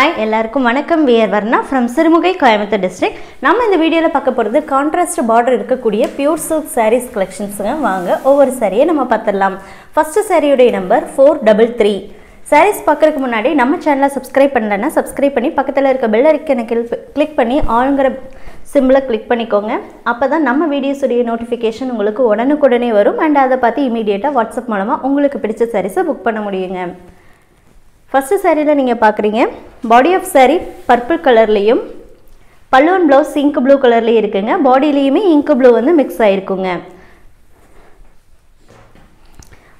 Hi எல்லாருக்கும் வணக்கம். We're Varna from Sirumugai Coimbatore district நம்ம இந்த வீடியோவில் பார்க்க போகிறது கான்ட்ராஸ்ட் பார்டர் இருக்கக்கூடிய பியூர் சில்க் சாரீஸ் கலெக்ஷன்ஸுங்க வாங்க ஒவ்வொரு சாரியை நம்ம பார்த்துடலாம். ஃபஸ்ட்டு சாரியுடைய number four double three sarees பார்க்குறதுக்கு முன்னாடி நம்ம சேனலை சப்ஸ்கிரைப் பண்ணலன்னா சப்ஸ்கிரைப் பண்ணி பக்கத்தில் இருக்க பெல் ஐக்கனை கிளிக் பண்ணி ஆளுங்கிற சிம்பிளை கிளிக் பண்ணிக்கோங்க. அப்போ தான் நம்ம வீடியோஸுடைய நோட்டிஃபிகேஷன் உங்களுக்கு உடனுக்குடனே வரும். அண்ட் அதை பார்த்து இமீடியட்டாக வாட்ஸ்அப் மூலமாக உங்களுக்கு பிடிச்ச சாரீஸை புக் பண்ண முடியுங்க. ஃபஸ்ட்டு சாரியில் நீங்கள் பார்க்குறீங்க. பாடி ஆஃப் saree பர்பிள் கலர்லேயும் பல்லுவன் ப்ளவுஸ் இங்க் ப்ளூ கலர்லேயும் இருக்குங்க. பாடியிலையுமே இங்க் ப்ளூ வந்து மிக்ஸ் ஆகிருக்குங்க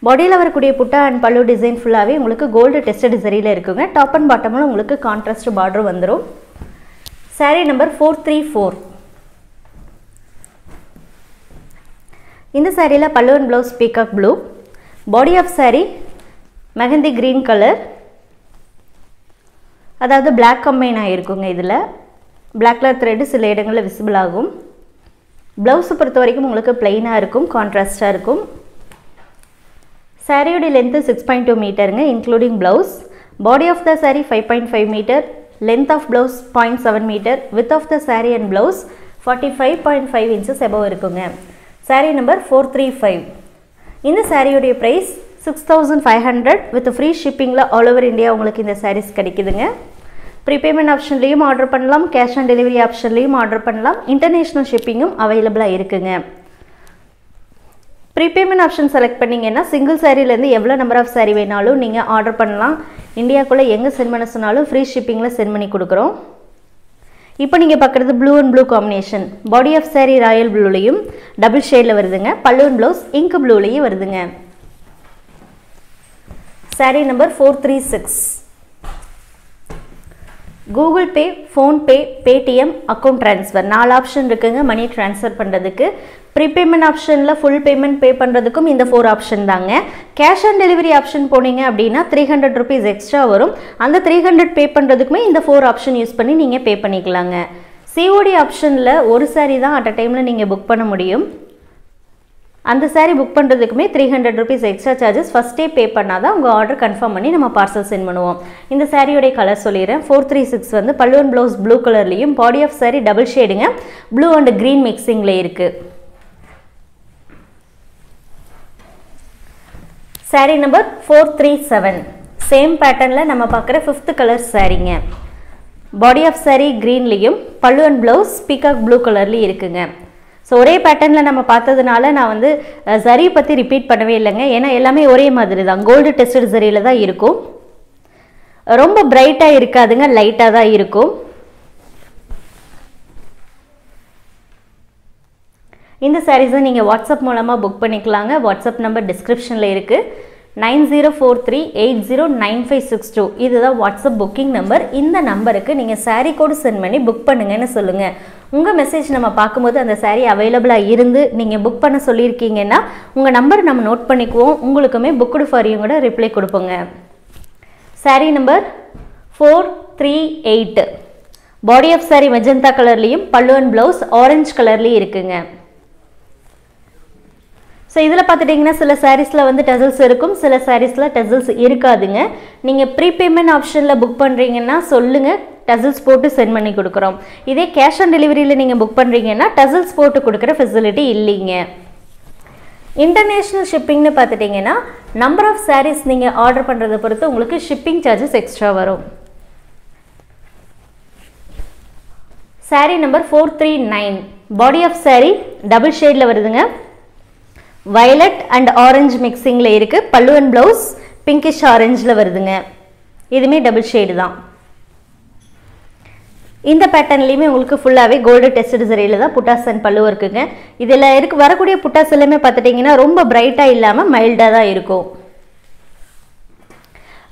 பாடியில் வரக்கூடிய புட்டா அண்ட் பல்லு டிசைன் ஃபுல்லாகவே உங்களுக்கு கோல்டு டெஸ்டட் சரியில் இருக்குங்க. டாப் அண்ட் பாட்டமில் உங்களுக்கு கான்ட்ராஸ்ட் பார்டர் வந்துடும் saree number four three four இந்த சாரியில் பல்லுவன் blouse peacock blue body of saree mehndi green colour அதாவது பிளாக் கம்பைன் ஆகிருக்குங்க இதில். பிளாக் கலர் த்ரெட்டு சில இடங்களில் விசிபிள் ஆகும். ப்ளவுஸை பொறுத்த வரைக்கும் உங்களுக்கு பிளெயினாக இருக்கும் கான்ட்ராஸ்டாக இருக்கும். சாரியோடைய length six point two மீட்டருங்க including blouse body of the saree five point five metre length of blouse point seven metre with of the saree and blouse forty five point five inches above இருக்குங்க. Saree number four three five இந்த சாரியுடைய price six thousand five hundred with free ஷிப்பிங்கில் all over India உங்களுக்கு இந்த சாரீஸ் கிடைக்குதுங்க. Prepayment ஆப்ஷன்லேயும் order பண்ணலாம் cash on delivery ஆப்ஷன்லேயும் order பண்ணலாம் இன்டர்நேஷ்னல் ஷிப்பிங்கும் அவைலபிளாக இருக்குங்க. ப்ரீபேமெண்ட் ஆப்ஷன் செலக்ட் பண்ணிங்கன்னா சிங்கிள் சாரீலேருந்து எவ்வளோ நம்பர் ஆஃப் சாரீ வேணாலும் நீங்கள் ஆர்டர் பண்ணலாம். இந்தியாக்குள்ளே எங்கே சென்ட் பண்ண சொன்னாலும் ஃப்ரீ ஷிப்பிங்கில் சென்ட் பண்ணி கொடுக்குறோம். இப்போ நீங்கள் பார்க்குறது blue and blue combination body of saree royal ப்ளூலையும் double ஷேடில் வருதுங்க. பல்லுவன் ப்ளவுஸ் இங்க் ப்ளூலையும் வருதுங்க. Saree number four three six Google Pay PhonePe Paytm account transfer நாலு ஆப்ஷன் இருக்குங்க மணி ட்ரான்ஸ்ஃபர் பண்ணுறதுக்கு ப்ரீபேமெண்ட் ஆப்ஷனில் ஃபுல் பேமெண்ட் பே பண்ணுறதுக்கும் இந்த ஃபோர் ஆப்ஷன் தாங்க. கேஷ் ஆன் டெலிவரி ஆப்ஷன் போனீங்க அப்படின்னா த்ரீ ஹண்ட்ரட் ருபீஸ் எக்ஸ்ட்ரா வரும். அந்த த்ரீ ஹண்ட்ரட் பே பண்ணுறதுக்குமே இந்த ஃபோர் ஆப்ஷன் யூஸ் பண்ணி நீங்கள் பே பண்ணிக்கலாங்க. சிஓடி ஆப்ஷனில் ஒரு சாரி தான் அட் அ டைமில் நீங்கள் புக் பண்ண முடியும். அந்த sari book பண்ணுறதுக்குமே three hundred rupees extra charges ஃபஸ்ட்டே பே பண்ணால் தான் உங்கள் ஆர்டர் கன்ஃபார்ம் பண்ணி நம்ம பார்சல் சென்ட் பண்ணுவோம். இந்த சாரியோடைய கலர் சொல்லிடுறேன். ஃபோர் த்ரீ சிக்ஸ் வந்து பல்லுவன் ப்ளவுஸ் ப்ளூ கலர்லேயும் பாடி ஆஃப் saree டபுள் ஷேடுங்க ப்ளூ அண்ட் க்ரீன் மிக்சிங்கில் இருக்குது saree number four three seven same பேட்டர்னில் நம்ம பார்க்குற ஃபிஃப்த் கலர் சாரீங்க பாடி ஆஃப் saree க்ரீன்லேயும் pallu and blouse peacock blue கலர்லேயும் இருக்குங்க. ஸோ ஒரே பேட்டர்னில் நம்ம பார்த்ததுனால நான் வந்து சரி பற்றி ரிப்பீட் பண்ணவே இல்லைங்க. ஏன்னா எல்லாமே ஒரே மாதிரி தான் கோல்டு டெஸ்டட் சரியில் தான் இருக்கும். ரொம்ப பிரைட்டாக இருக்காதுங்க லைட்டாக தான் இருக்கும். இந்த சாரீஸை நீங்கள் வாட்ஸ்அப் மூலமாக புக் பண்ணிக்கலாங்க. வாட்ஸ்அப் நம்பர் டிஸ்கிரிப்ஷனில் இருக்குது nine zero four three eight zero nine five six two. இதுதான் வாட்ஸ்அப் புக்கிங் நம்பர் இந்த நம்பருக்கு நீங்கள் சாரீ கோடு சென்ட் பண்ணி புக் பண்ணுங்கன்னு சொல்லுங்கள் உங்கள் மெசேஜ் நம்ம பார்க்கும்போது அந்த சாரீ அவைலபிளாக இருந்து நீங்கள் புக் பண்ண சொல்லியிருக்கீங்கன்னா உங்கள் நம்பர் நம்ம நோட் பண்ணிக்குவோம். உங்களுக்குமே புக்குடு ஃபாரியும் கூட ரிப்ளை கொடுப்போங்க. Saree number four three eight body of saree magenta கலர்லேயும் பல்லு அண்ட் ப்ளவுஸ் ஆரஞ்சு கலர்லேயும் இருக்குங்க. ஸோ இதில் பார்த்துட்டிங்கன்னா சில சாரீஸில் வந்து டெசல்ஸ் இருக்கும். சில சாரீஸில் டெசல்ஸ் இருக்காதுங்க. நீங்கள் ப்ரீபேமெண்ட் ஆப்ஷனில் புக் பண்ணுறீங்கன்னா சொல்லுங்கள் டசல்ஸ் போட்டு சென்ட் பண்ணி கொடுக்குறோம். இதே கேஷ் ஆன் டெலிவரியில் நீங்கள் புக் பண்ணுறீங்கன்னா டசல்ஸ் போட்டு கொடுக்குற ஃபெசிலிட்டி இல்லைங்க. இன்டர்நேஷ்னல் ஷிப்பிங்னு பார்த்துட்டிங்கன்னா நம்பர் ஆஃப் சாரீஸ் நீங்கள் ஆர்டர் பண்ணுறதை பொறுத்து உங்களுக்கு ஷிப்பிங் சார்ஜஸ் எக்ஸ்ட்ரா வரும். Saree number four three nine body of saree double ஷேடில் வருதுங்க. வயலட் அண்ட் ஆரஞ்சு மிக்சிங்கில் இருக்குது பல்லு அண்ட் ப்ளவுஸ் பிங்கிஷ் ஆரஞ்சில் வருதுங்க. இதுவுமே டபுள் ஷேடு தான். இந்த பேட்டர்ன்லேயுமே உங்களுக்கு ஃபுல்லாகவே கோல்டு டெஸ்ட் சரியில் தான் புட்டாஸ் அண்ட் பல்லு இருக்குங்க. இதில் இருக்கு வரக்கூடிய புட்டாஸ் எல்லாமே பார்த்துட்டிங்கன்னா ரொம்ப பிரைட்டாக இல்லாமல் மைல்டாக தான் இருக்கும்.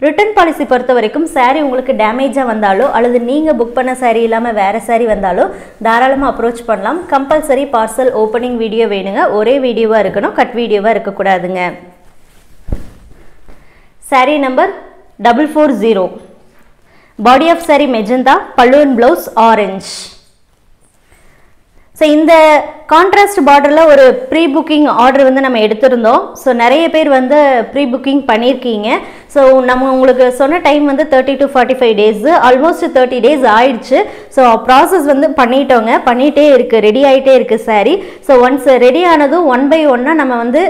ரிட்டர்ன் பாலிசி பொறுத்த வரைக்கும் சாரீ உங்களுக்கு டேமேஜாக வந்தாலோ அல்லது நீங்கள் புக் பண்ண சாரீ இல்லாமல் வேறு சாரீ வந்தாலோ தாராளமாக அப்ரோச் பண்ணலாம். கம்பல்சரி பார்சல் ஓப்பனிங் வீடியோ வேணுங்க. ஒரே வீடியோவாக இருக்கணும் கட் வீடியோவாக இருக்கக்கூடாதுங்க. Saree number double four zero body of saree magenta balloon blouse orange so இந்த கான்ட்ராஸ்ட் பார்டரில் ஒரு ப்ரீ புக்கிங் ஆர்டர் வந்து நம்ம எடுத்திருந்தோம். ஸோ நிறைய பேர் வந்து ப்ரீ புக்கிங் பண்ணியிருக்கீங்க. ஸோ நம்ம உங்களுக்கு சொன்ன டைம் வந்து thirty to forty five days almost thirty days ஆயிடுச்சு. ஸோ ப்ராசஸ் வந்து பண்ணிட்டோங்க. பண்ணிகிட்டே இருக்குது ரெடி ஆகிட்டே இருக்குது சாரி ஸோ ஒன்ஸ் ரெடி ஆனதும் ஒன் பை ஒன்னாக நம்ம வந்து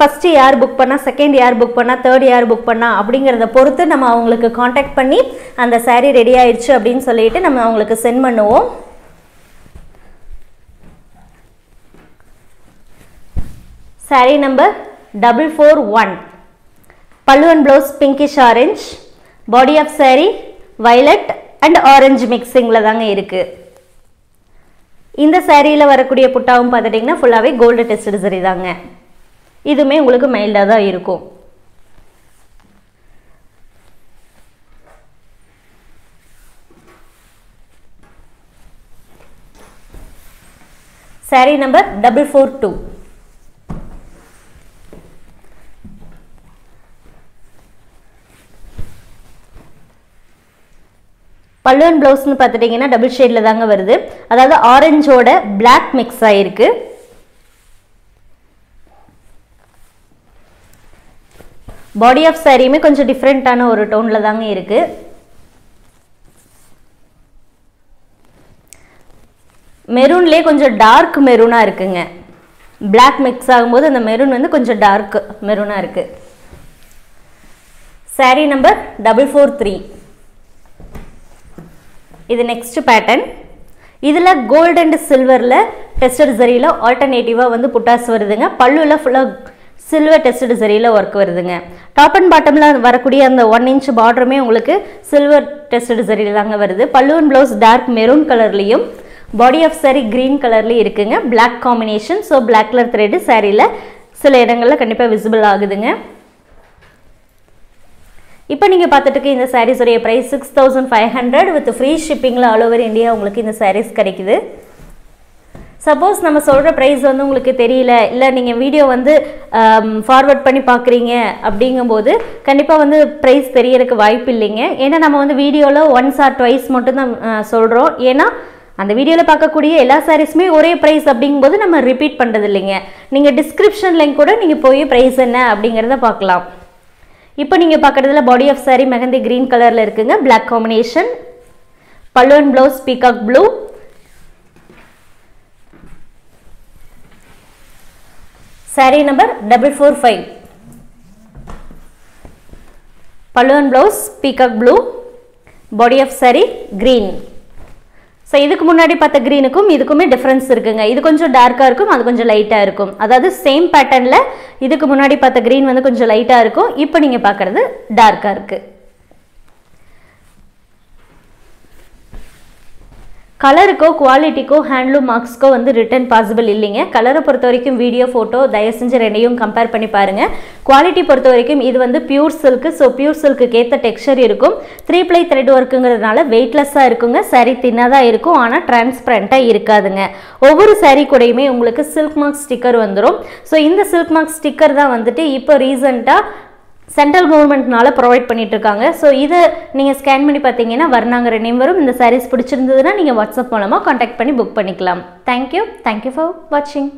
ஃபஸ்ட்டு யார் புக் பண்ணால் செகண்ட் யார் புக் பண்ணால் தேர்ட் யார் புக் பண்ணால் அப்படிங்கிறத பொறுத்து நம்ம அவங்களுக்கு காண்டாக்ட் பண்ணி அந்த சாரீ ரெடி ஆயிடுச்சு அப்படின்னு சொல்லிட்டு நம்ம அவங்களுக்கு சென்ட் பண்ணுவோம். Saree number double four one பல்லுவன் blouse pinkish orange body of saree violet and orange மிக்சிங்கில் தாங்க இருக்குது இந்த சாரியில் வரக்கூடிய புட்டாவும் பார்த்துட்டிங்கன்னா ஃபுல்லாகவே கோல்டு டெஸ்டட் சரி தாங்க. இதுவுமே உங்களுக்கு மைல்டாக தான் இருக்கும். Saree number double four two பல்லுவன் ப்ளவுஸ்னு பார்த்துட்டிங்கன்னா டபுள் ஷேடில் தாங்க வருது. அதாவது ஆரஞ்சோட பிளாக் மிக்ஸ் ஆகிருக்கு பாடி ஆஃப் சாரியுமே கொஞ்சம் டிஃப்ரெண்ட்டான ஒரு டோனில் தாங்க இருக்குது மெரூன்லேயே கொஞ்சம் டார்க் மெரூனாக இருக்குங்க. பிளாக் மிக்ஸ் ஆகும்போது அந்த மெரூன் வந்து கொஞ்சம் டார்க் மெரூனாக இருக்குது saree number double four three இது நெக்ஸ்ட் பேட்டர்ன் இதில் கோல்டு அண்ட் சில்வரில் டெஸ்டட் சரியில் ஆல்டர்னேட்டிவாக வந்து புட்டாஸ் வருதுங்க. பல்லுவில் ஃபுல்லாக சில்வர் டெஸ்டட் சரியில் ஒர்க் வருதுங்க. டாப் அண்ட் பாட்டமில் வரக்கூடிய அந்த ஒன் இன்ச் பார்டருமே உங்களுக்கு சில்வர் டெஸ்டட் சரியில் தாங்க வருது. பல்லுவன் ப்ளவுஸ் டார்க் மெரூன் கலர்லேயும் பாடி ஆஃப் சாரி க்ரீன் கலர்லேயும் இருக்குங்க. Black combination so black colour thread சாரியில் சில இடங்களில் கண்டிப்பாக விசிபிள் ஆகுதுங்க. இப்போ நீங்கள் பார்த்துட்டு இந்த சாரீஸுடைய price six thousand five hundred with free ஷிப்பிங்கில் all over India உங்களுக்கு இந்த சாரீஸ் கிடைக்குது. சப்போஸ் நம்ம சொல்கிற ப்ரைஸ் வந்து உங்களுக்கு தெரியல இல்லை நீங்கள் வீடியோ வந்து um, ஃபார்வர்ட் பண்ணி பார்க்குறீங்க அப்படிங்கும்போது கண்டிப்பாக வந்து ப்ரைஸ் தெரியறதுக்கு வாய்ப்பு இல்லைங்க. ஏன்னா நம்ம வந்து வீடியோவில் ஒன்ஸ் ஆர் ட்வைஸ் மட்டும்தான் சொல்கிறோம் ஏன்னா அந்த வீடியோவில் பார்க்கக்கூடிய எல்லா சாரீஸுமே ஒரே ப்ரைஸ் அப்படிங்கும்போது நம்ம ரிப்பீட் பண்ணுறது இல்லைங்க நீங்கள் டிஸ்கிரிப்ஷன்லையும் கூட நீங்கள் போய் ப்ரைஸ் என்ன அப்படிங்கிறத பார்க்கலாம். இப்போ நீங்கள் பார்க்குறதுல body of sari mehndi green கலரில் இருக்குங்க. பிளாக் காம்பினேஷன் பல்லுவன் blouse peacock blue sari number double four five பல்லுவன் blouse peacock blue body of sari green so இதுக்கு முன்னாடி பார்த்த க்ரீனுக்கும் இதுக்குமே டிஃப்ரென்ஸ் இருக்குங்க. இது கொஞ்சம் டார்க்காக இருக்கும் அது கொஞ்சம் லைட்டாக இருக்கும். அதாவது சேம் பேட்டர்னில் இதுக்கு முன்னாடி பார்த்த க்ரீன் வந்து கொஞ்சம் லைட்டாக இருக்கும். இப்போ நீங்கள் பார்க்குறது டார்க்காக இருக்குது கலருக்கோ குவாலிட்டிக்கோ ஹேண்ட்லூம் மார்க்ஸ்க்கோ வந்து ரிட்டர்ன் பாசிபிள் இல்லைங்க. கலரை பொறுத்த வரைக்கும் வீடியோ ஃபோட்டோ தயவு செஞ்சு ரெண்டையும் கம்பேர் பண்ணி பாருங்கள் குவாலிட்டி பொறுத்த வரைக்கும் இது வந்து pure silk so pure silk ஏற்ற டெக்ஸ்சர் இருக்கும். த்ரீ ப்ளை த்ரெட் ஒர்க்குங்கிறதுனால வெயிட்லெஸ்ஸாக இருக்குங்க. சரி தின்னதாக இருக்கும் ஆனால் டிரான்ஸ்பரண்ட்டாக இருக்காதுங்க. ஒவ்வொரு சாரீ கூடையுமே உங்களுக்கு சில்க் மார்க் ஸ்டிக்கர் வந்துடும் ஸோ இந்த சில்க் மார்க் ஸ்டிக்கர் தான் வந்துட்டு இப்போ ரீசெண்டாக சென்ட்ரல் கவர்மெண்ட்னால ப்ரொவைட் பண்ணிட்டு இருக்காங்க ஸோ இதை நீங்கள் ஸ்கேன் பண்ணி பார்த்தீங்கன்னா வர்ணாங்கிற நேம் வரும். இந்த சாரீஸ் பிடிச்சிருந்ததுன்னா நீங்கள் வாட்ஸ்அப் மூலமாக காண்டாக்ட் பண்ணி புக் பண்ணிக்கலாம். தேங்க்யூ தேங்க்யூ ஃபார் வாட்சிங்